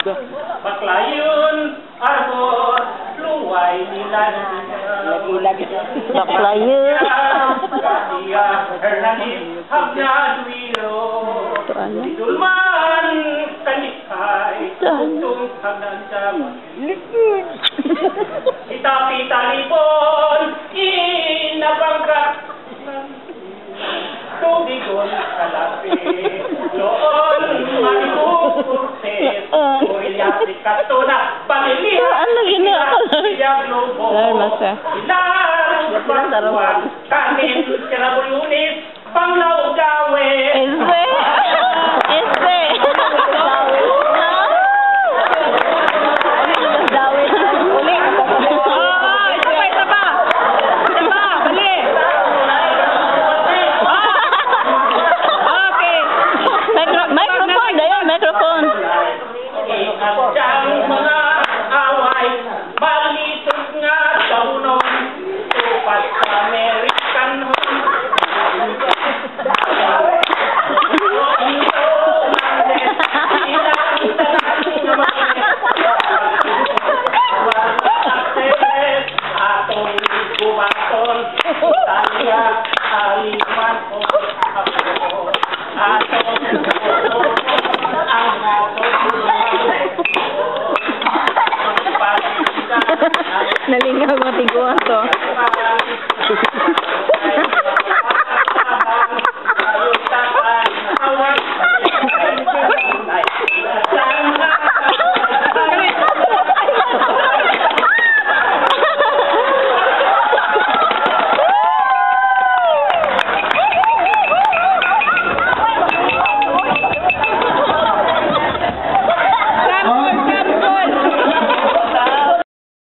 Baklayon, arbor, luway, nilan, Lagi-lagi. Bakla yun. Kadia, Hernandez, Habna, Duiro. Ito ano? Dulman, kanikay, Saan? Tugtong, Habnan, Jaman. Likod. Katuna, pamilya. Ano lobo. Lalo na siya. Ilang Sarap. pagkuhan. Kanin, karabulunis. maton, tanya, aliman o ako. Aton, ang aton, Nalingaw mo tiguan to.